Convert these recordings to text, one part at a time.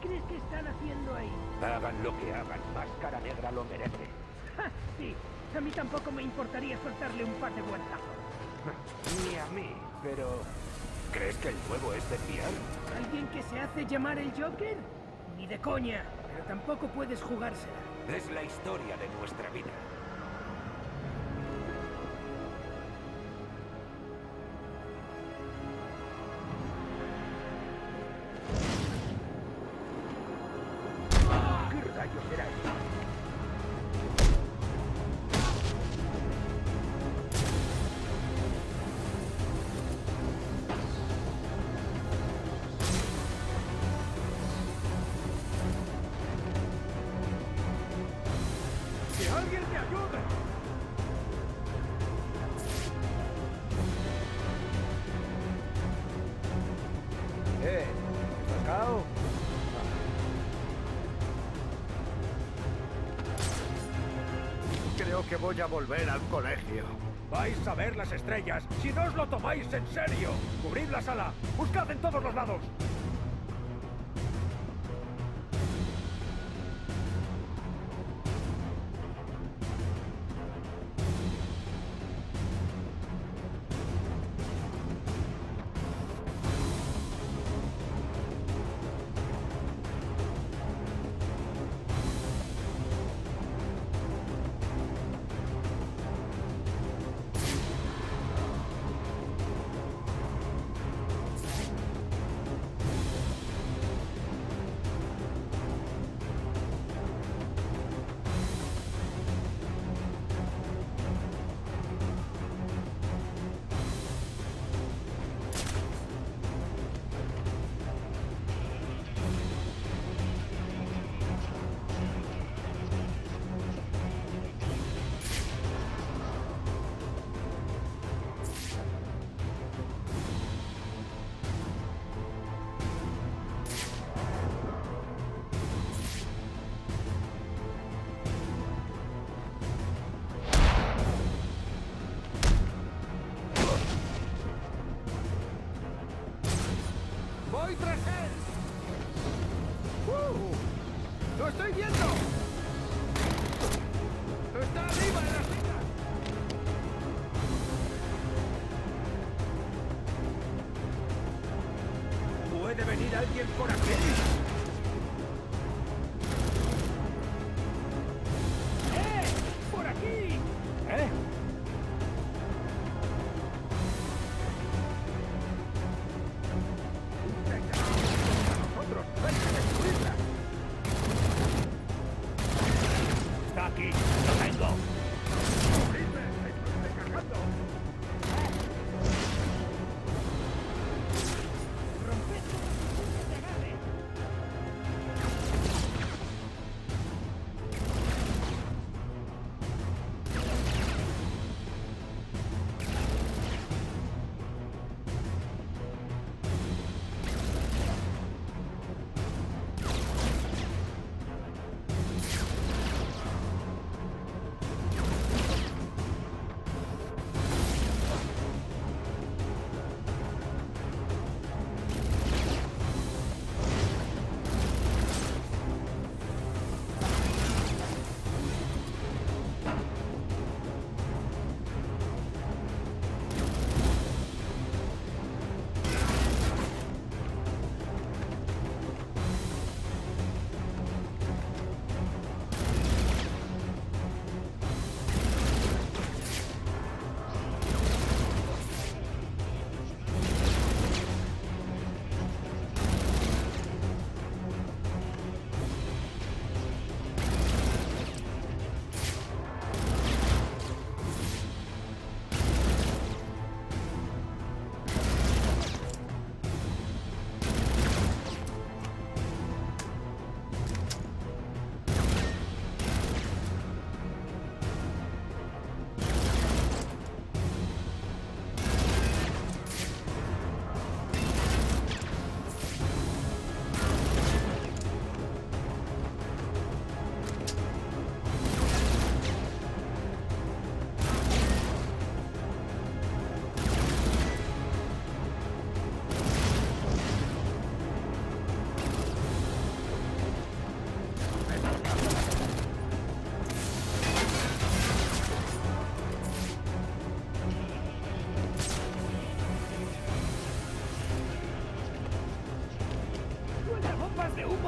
crees que están haciendo ahí? Hagan lo que hagan, Máscara Negra lo merece. Ja, sí, a mí tampoco me importaría soltarle un par de guantazos. Ni a mí, pero... ¿Crees que el nuevo es de fiar? ¿Alguien que se hace llamar el Joker? Ni de coña, pero tampoco puedes jugársela. Es la historia de nuestra vida. A volver al colegio. Vais a ver las estrellas si no os lo tomáis en serio. Cubrid la sala. Buscad en todos los lados. ¿Puede venir alguien por aquí?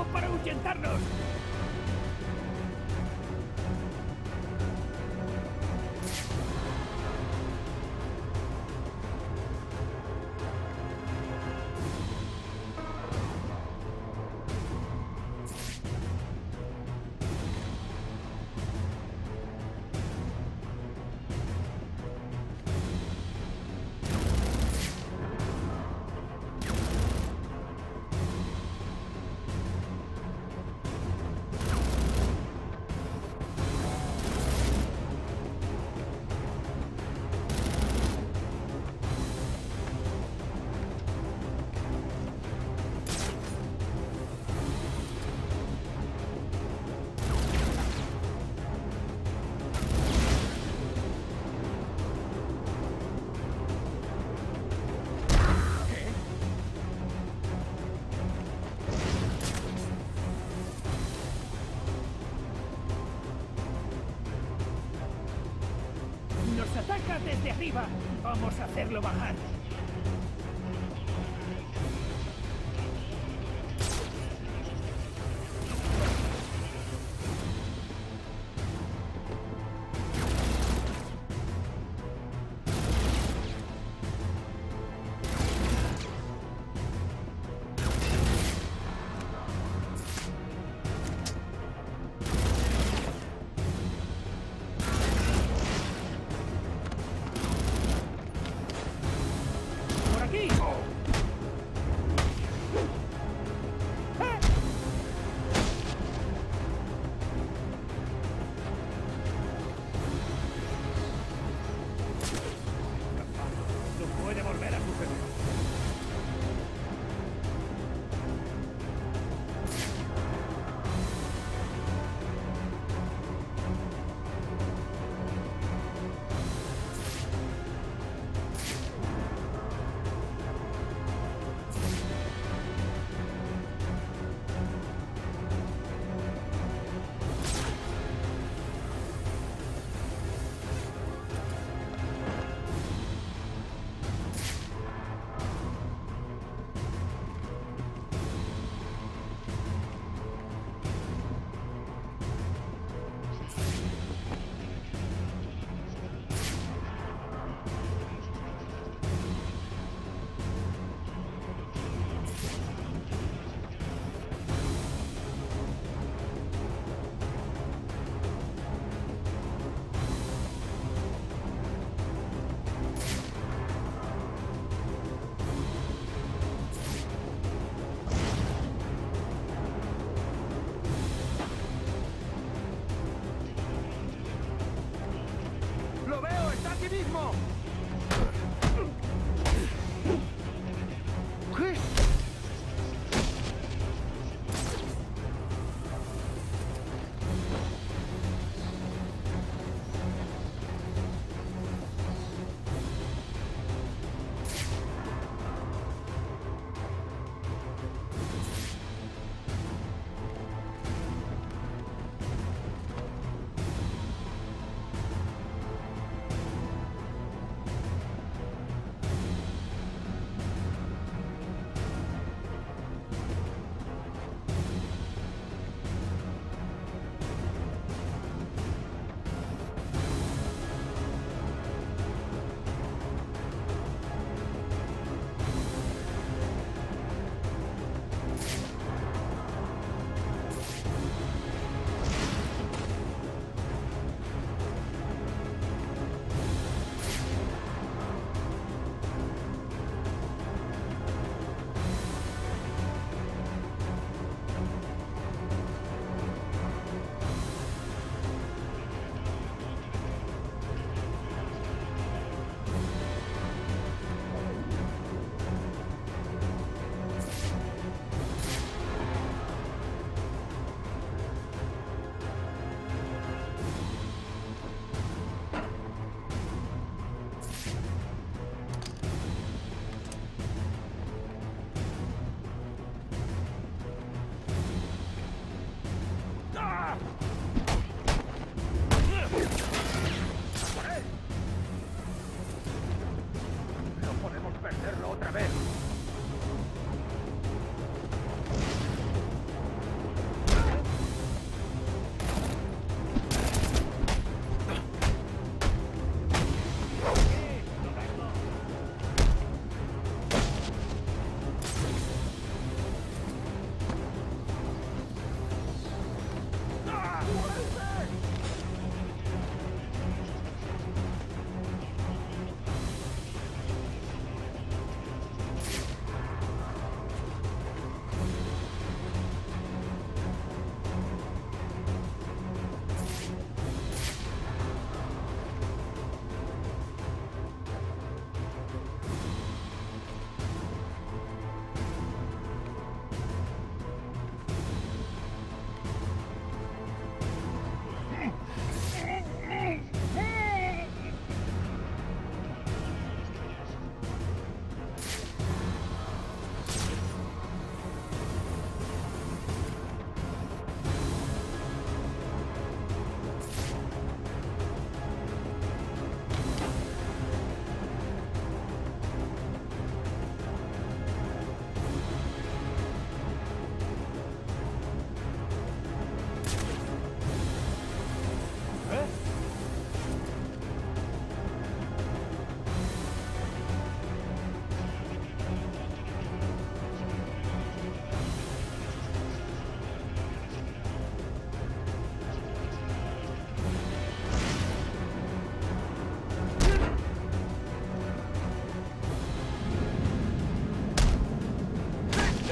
Para ahuyentarnos. Ataca desde arriba. Vamos a hacerlo bajar. ¡Está aquí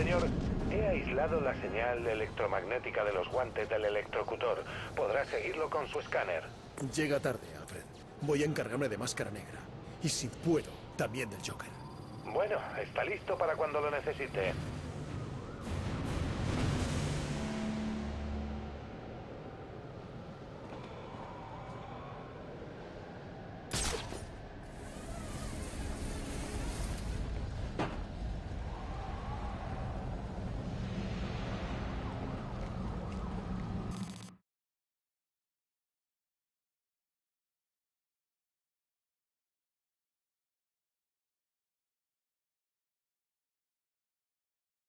Señor, he aislado la señal electromagnética de los guantes del electrocutor. Podrá seguirlo con su escáner. Llega tarde, Alfred. Voy a encargarme de Máscara Negra. Y si puedo, también del Joker. Bueno, está listo para cuando lo necesite.